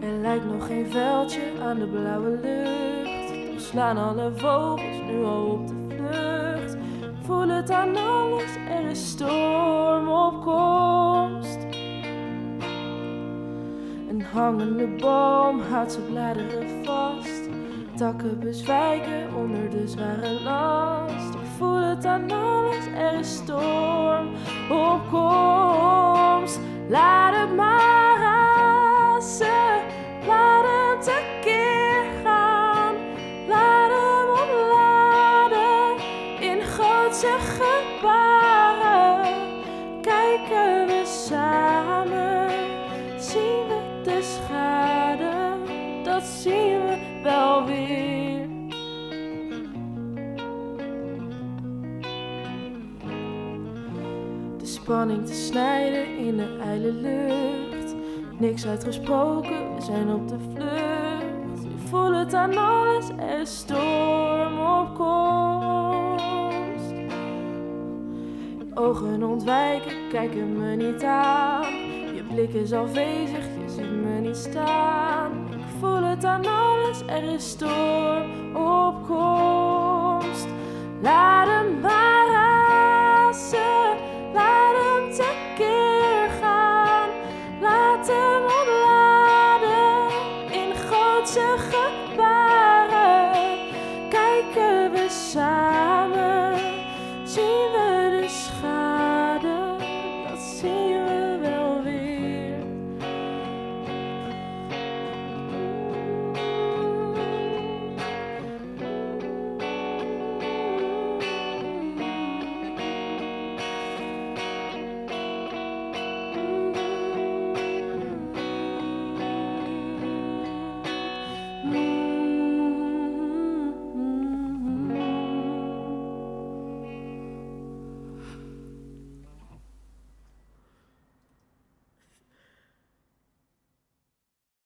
Er lijkt nog geen veldje aan de blauwe lucht. Toch slaan alle vogels nu al op de vlucht. Voel het aan alles, er is storm op komst. Een hangende boom houdt zijn bladeren vast. Takken bezwijken onder de zware last. Voel het aan alles, er is storm op komst. Laat het maar razen, laat hem tekeer gaan. Laat hem opladen in grootse gebaren. Spanning te snijden in de ijle lucht. Niks uitgesproken, we zijn op de vlucht. Ik voel het aan alles, er storm op komst. Ogen ontwijken, kijken me niet aan. Je blik is afwezig, je ziet me niet staan. Ik voel het aan alles, er is storm op komst. never shine.